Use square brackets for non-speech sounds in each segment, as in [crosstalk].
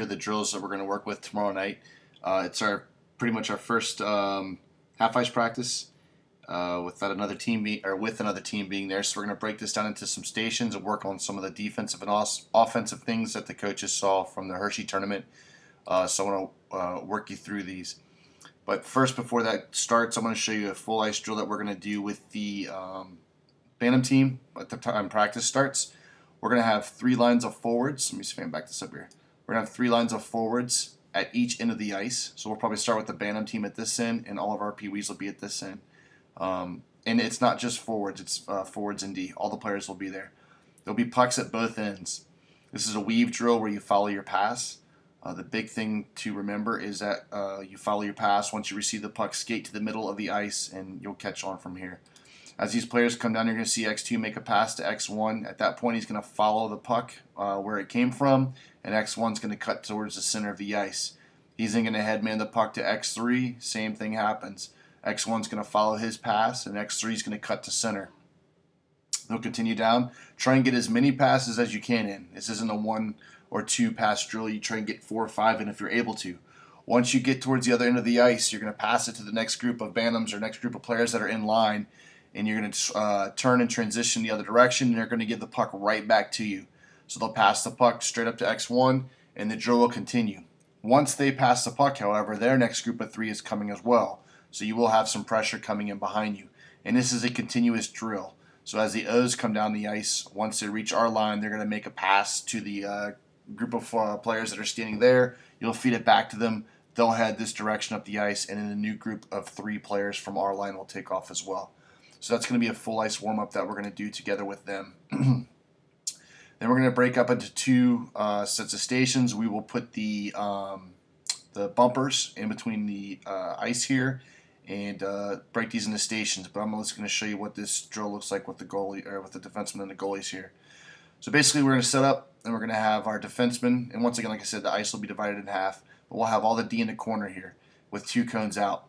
Here are the drills that we're going to work with tomorrow night. Uh, it's our pretty much our first um, half ice practice uh, without another team be, or with another team being there. So we're going to break this down into some stations and work on some of the defensive and offensive things that the coaches saw from the Hershey tournament. Uh, so I want to uh, work you through these. But first, before that starts, I'm going to show you a full ice drill that we're going to do with the um, Bantam team at the time practice starts. We're going to have three lines of forwards. Let me can back this up here. We're going to have three lines of forwards at each end of the ice. So we'll probably start with the Bantam team at this end, and all of our Pee-wees will be at this end. Um, and it's not just forwards, it's uh, forwards and D. All the players will be there. There'll be pucks at both ends. This is a weave drill where you follow your pass. Uh, the big thing to remember is that uh, you follow your pass. Once you receive the puck, skate to the middle of the ice, and you'll catch on from here. As these players come down, you're going to see X2 make a pass to X1. At that point, he's going to follow the puck uh, where it came from, and X1 is going to cut towards the center of the ice. He's then going to headman the puck to X3. Same thing happens. X1 is going to follow his pass, and X3 is going to cut to center. He'll continue down. Try and get as many passes as you can in. This isn't a one or two pass drill. You try and get four or five in if you're able to. Once you get towards the other end of the ice, you're going to pass it to the next group of Bantams or next group of players that are in line and you're going to uh, turn and transition the other direction, and they're going to give the puck right back to you. So they'll pass the puck straight up to X1, and the drill will continue. Once they pass the puck, however, their next group of three is coming as well. So you will have some pressure coming in behind you. And this is a continuous drill. So as the O's come down the ice, once they reach our line, they're going to make a pass to the uh, group of uh, players that are standing there. You'll feed it back to them. They'll head this direction up the ice, and then a new group of three players from our line will take off as well. So that's going to be a full ice warm up that we're going to do together with them. [clears throat] then we're going to break up into two uh, sets of stations. We will put the um, the bumpers in between the uh, ice here and uh, break these into stations. But I'm just going to show you what this drill looks like with the goalie or with the defenseman and the goalies here. So basically, we're going to set up and we're going to have our defenseman. And once again, like I said, the ice will be divided in half. But we'll have all the D in the corner here with two cones out.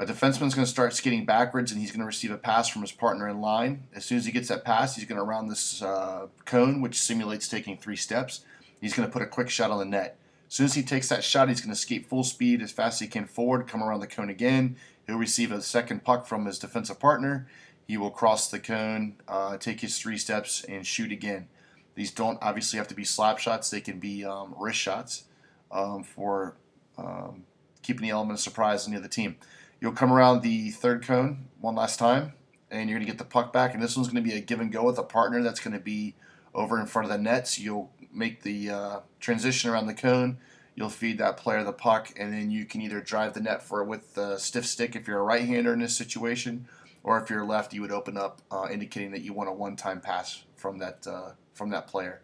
A defenseman's going to start skating backwards, and he's going to receive a pass from his partner in line. As soon as he gets that pass, he's going to round this uh, cone, which simulates taking three steps. He's going to put a quick shot on the net. As soon as he takes that shot, he's going to skate full speed as fast as he can forward, come around the cone again. He'll receive a second puck from his defensive partner. He will cross the cone, uh, take his three steps, and shoot again. These don't obviously have to be slap shots. They can be um, wrist shots um, for um, keeping the element of surprise on the other team. You'll come around the third cone one last time, and you're going to get the puck back. And this one's going to be a give and go with a partner that's going to be over in front of the net. So you'll make the uh, transition around the cone. You'll feed that player the puck, and then you can either drive the net for with the stiff stick if you're a right-hander in this situation, or if you're left, you would open up, uh, indicating that you want a one-time pass from that uh, from that player.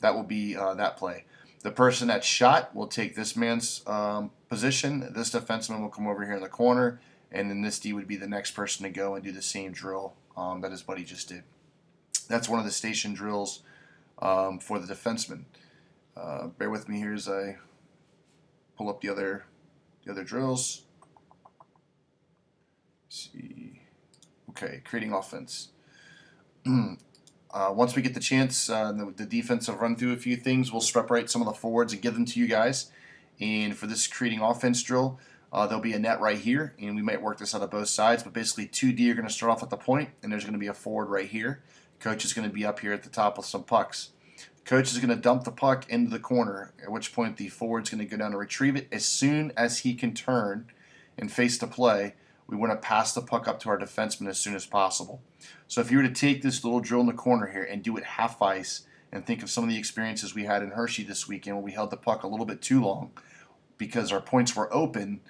That will be uh, that play. The person that shot will take this man's um, position. This defenseman will come over here in the corner, and then this D would be the next person to go and do the same drill um, that his buddy just did. That's one of the station drills um, for the defenseman. Uh, bear with me here as I pull up the other the other drills. Let's see, okay, creating offense. [clears throat] Uh, once we get the chance, uh, the, the, defense will run through a few things. We'll separate some of the forwards and give them to you guys. And for this creating offense drill, uh, there'll be a net right here, and we might work this out of both sides. But basically, 2D are going to start off at the point, and there's going to be a forward right here. Coach is going to be up here at the top with some pucks. Coach is going to dump the puck into the corner, at which point the forward's going to go down and retrieve it. As soon as he can turn and face the play, we want to pass the puck up to our defenseman as soon as possible. So if you were to take this little drill in the corner here and do it half ice and think of some of the experiences we had in Hershey this weekend where we held the puck a little bit too long because our points were open,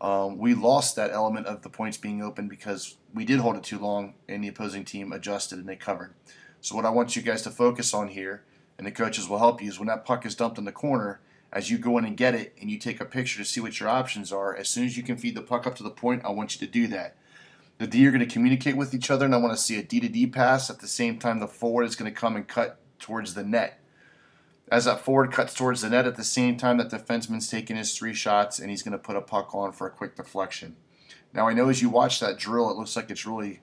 um, we lost that element of the points being open because we did hold it too long and the opposing team adjusted and they covered. So what I want you guys to focus on here, and the coaches will help you, is when that puck is dumped in the corner – as you go in and get it and you take a picture to see what your options are, as soon as you can feed the puck up to the point, I want you to do that. The D are going to communicate with each other, and I want to see a D to D pass. At the same time, the forward is going to come and cut towards the net. As that forward cuts towards the net, at the same time, that defenseman's taking his three shots, and he's going to put a puck on for a quick deflection. Now, I know as you watch that drill, it looks like it's really,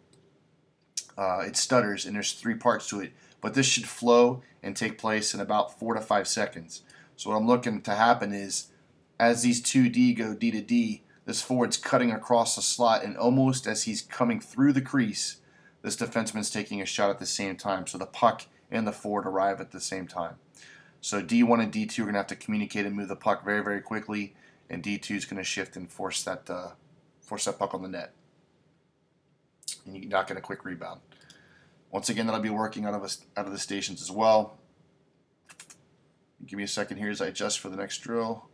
uh, it stutters, and there's three parts to it. But this should flow and take place in about four to five seconds. So what I'm looking to happen is, as these two D go D to D, this forward's cutting across the slot, and almost as he's coming through the crease, this defenseman's taking a shot at the same time. So the puck and the forward arrive at the same time. So D1 and D2 are going to have to communicate and move the puck very, very quickly, and D2 is going to shift and force that uh, force that puck on the net. And you not get a quick rebound. Once again, that'll be working out of a, out of the stations as well. Give me a second here as I adjust for the next drill.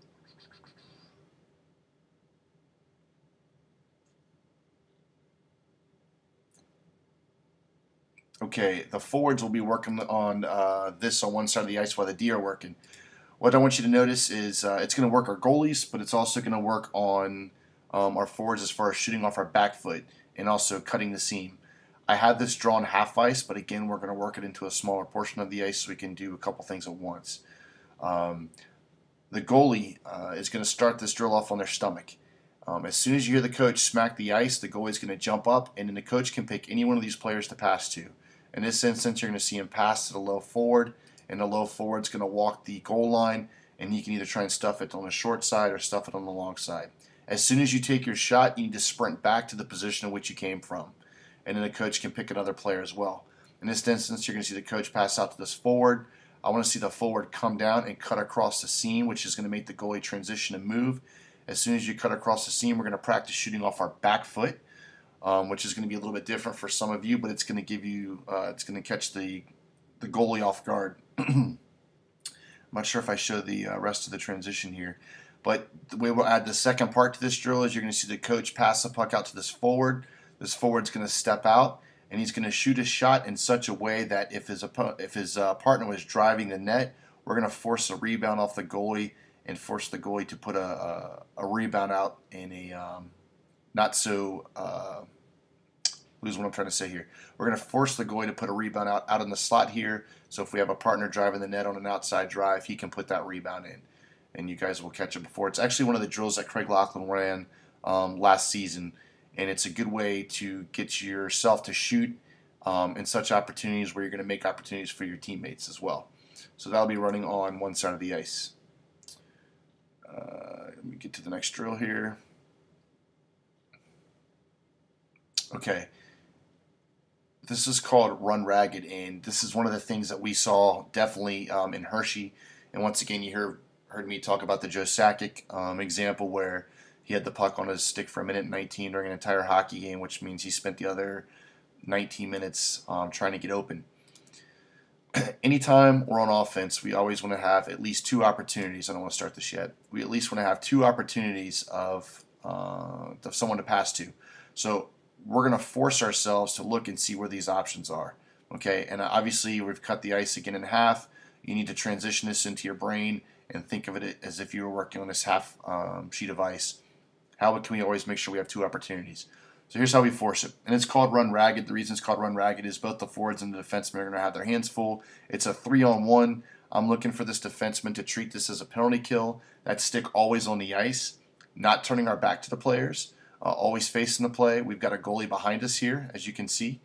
Okay, the forwards will be working on uh, this on one side of the ice while the D are working. What I want you to notice is uh, it's going to work our goalies, but it's also going to work on um, our forwards as far as shooting off our back foot and also cutting the seam. I had this drawn half ice, but again, we're going to work it into a smaller portion of the ice so we can do a couple things at once. Um, the goalie uh, is going to start this drill off on their stomach. Um, as soon as you hear the coach smack the ice, the goalie is going to jump up, and then the coach can pick any one of these players to pass to. In this instance, you're going to see him pass to the low forward, and the low forward is going to walk the goal line, and he can either try and stuff it on the short side or stuff it on the long side. As soon as you take your shot, you need to sprint back to the position in which you came from, and then the coach can pick another player as well. In this instance, you're going to see the coach pass out to this forward. I want to see the forward come down and cut across the seam, which is going to make the goalie transition and move. As soon as you cut across the seam, we're going to practice shooting off our back foot um, which is going to be a little bit different for some of you, but it's going to give you, uh, it's going to catch the the goalie off guard. I'm [clears throat] not sure if I show the uh, rest of the transition here, but the way we'll add the second part to this drill is you're going to see the coach pass the puck out to this forward. This forward's going to step out, and he's going to shoot a shot in such a way that if his if his uh, partner was driving the net, we're going to force a rebound off the goalie and force the goalie to put a, a, a rebound out in a um, not so uh, lose what I'm trying to say here. We're going to force the goalie to put a rebound out, out in the slot here. So if we have a partner driving the net on an outside drive, he can put that rebound in. And you guys will catch it before. It's actually one of the drills that Craig Laughlin ran um, last season. And it's a good way to get yourself to shoot um, in such opportunities where you're going to make opportunities for your teammates as well. So that'll be running on one side of the ice. Uh, let me get to the next drill here. Okay. This is called Run Ragged, and this is one of the things that we saw definitely um, in Hershey. And once again, you hear, heard me talk about the Joe Sakic um, example where he had the puck on his stick for a minute 19 during an entire hockey game, which means he spent the other 19 minutes um, trying to get open. [clears throat] Anytime we're on offense, we always want to have at least two opportunities. I don't want to start this yet. We at least want to have two opportunities of, uh, of someone to pass to. So we're going to force ourselves to look and see where these options are. Okay, and obviously we've cut the ice again in half. You need to transition this into your brain and think of it as if you were working on this half um, sheet of ice. How can we always make sure we have two opportunities? So here's how we force it. And it's called run ragged. The reason it's called run ragged is both the forwards and the defensemen are going to have their hands full. It's a three on one. I'm looking for this defenseman to treat this as a penalty kill. That stick always on the ice, not turning our back to the players uh, always facing the play. We've got a goalie behind us here, as you can see,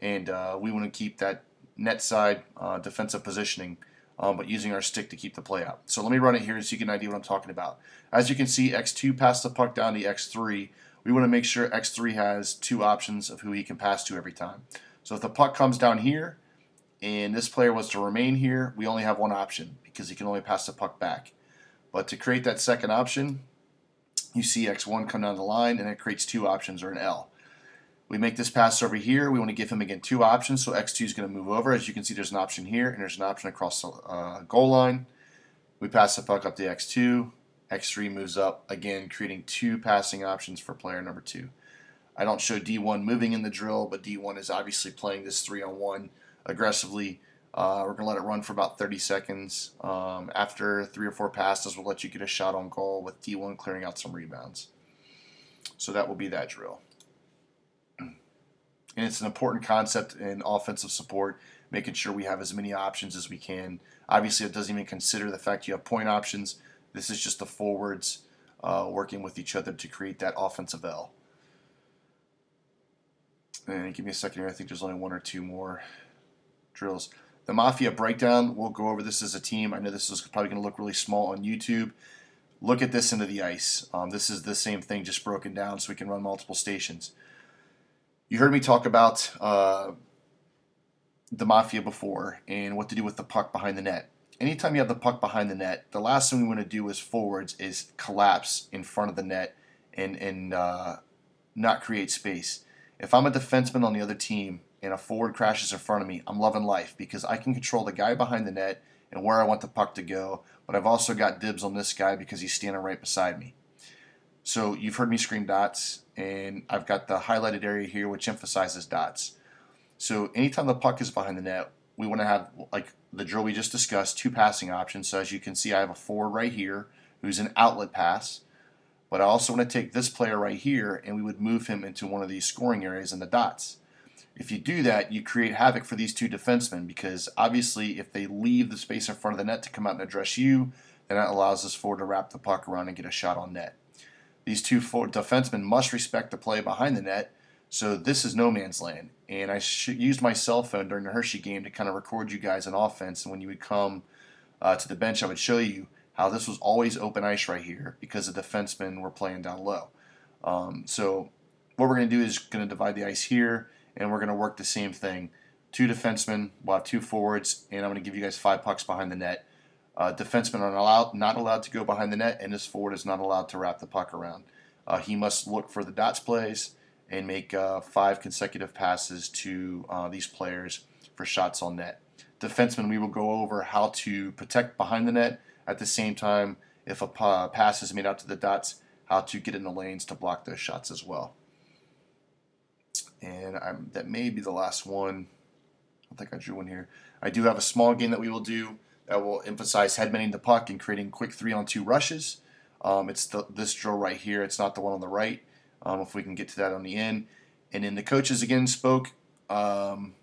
and uh, we want to keep that net side uh, defensive positioning, um, but using our stick to keep the play out. So let me run it here so you get an idea what I'm talking about. As you can see, X2 passed the puck down to X3. We want to make sure X3 has two options of who he can pass to every time. So if the puck comes down here, and this player was to remain here, we only have one option because he can only pass the puck back. But to create that second option, you see X1 come down the line, and it creates two options or an L. We make this pass over here. We want to give him, again, two options. So X2 is going to move over. As you can see, there's an option here, and there's an option across the uh, goal line. We pass the puck up to X2. X3 moves up, again, creating two passing options for player number two. I don't show D1 moving in the drill, but D1 is obviously playing this three on one aggressively uh, we're going to let it run for about 30 seconds. Um, after three or four passes, we'll let you get a shot on goal with D1 clearing out some rebounds. So that will be that drill. And it's an important concept in offensive support, making sure we have as many options as we can. Obviously, it doesn't even consider the fact you have point options. This is just the forwards uh, working with each other to create that offensive L. And give me a second here. I think there's only one or two more drills. the Mafia breakdown, we'll go over this as a team. I know this is probably going to look really small on YouTube. Look at this into the ice. Um, this is the same thing, just broken down so we can run multiple stations. You heard me talk about uh, the Mafia before and what to do with the puck behind the net. Anytime you have the puck behind the net, the last thing we want to do as forwards is collapse in front of the net and, and uh, not create space. If I'm a defenseman on the other team and a forward crashes in front of me, I'm loving life because I can control the guy behind the net and where I want the puck to go, but I've also got dibs on this guy because he's standing right beside me. So you've heard me scream dots, and I've got the highlighted area here which emphasizes dots. So anytime the puck is behind the net, we want to have, like the drill we just discussed, two passing options. So as you can see, I have a forward right here who's an outlet pass, but I also want to take this player right here and we would move him into one of these scoring areas in the dots. If you do that, you create havoc for these two defensemen because obviously if they leave the space in front of the net to come out and address you, then that allows this forward to wrap the puck around and get a shot on net. These two defensemen must respect the play behind the net, so this is no man's land. And I used my cell phone during the Hershey game to kind of record you guys on offense, and when you would come uh, to the bench, I would show you how this was always open ice right here because the defensemen were playing down low. Um, so what we're going to do is going to divide the ice here and we're going to work the same thing. Two defensemen, we'll have two forwards, and I'm going to give you guys five pucks behind the net. Uh, defensemen are allowed, not allowed to go behind the net, and this forward is not allowed to wrap the puck around. Uh, he must look for the dots plays and make uh, five consecutive passes to uh, these players for shots on net. Defensemen, we will go over how to protect behind the net. At the same time, if a pass is made out to the dots, how to get in the lanes to block those shots as well and I'm, that may be the last one. I think I drew one here. I do have a small game that we will do that will emphasize headmanning the puck and creating quick three on two rushes. Um, it's the, this drill right here. It's not the one on the right. Um, if we can get to that on the end. And then the coaches again spoke. Um,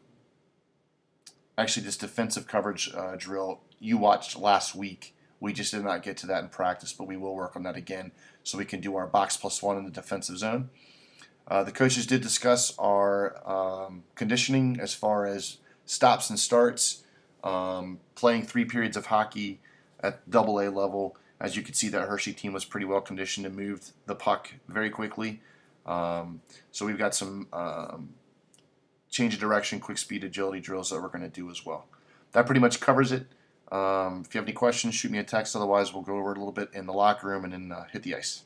actually, this defensive coverage uh, drill you watched last week. We just did not get to that in practice, but we will work on that again so we can do our box plus one in the defensive zone. Uh, the coaches did discuss our um, conditioning as far as stops and starts, um, playing three periods of hockey at double A level. As you can see, that Hershey team was pretty well conditioned and moved the puck very quickly. Um, so we've got some um, change of direction, quick speed, agility drills that we're going to do as well. That pretty much covers it. Um, if you have any questions, shoot me a text. Otherwise, we'll go over it a little bit in the locker room and then uh, hit the ice.